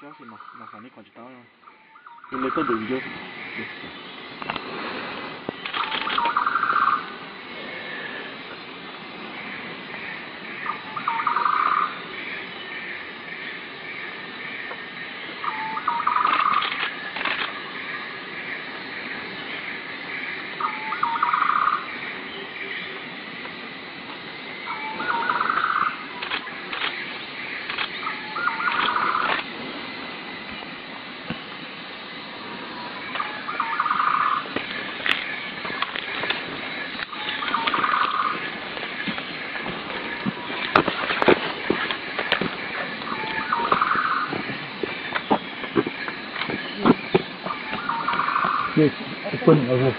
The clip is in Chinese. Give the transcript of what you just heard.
小心嘛，马上你看就到了，也没走多久。这这不是蘑菇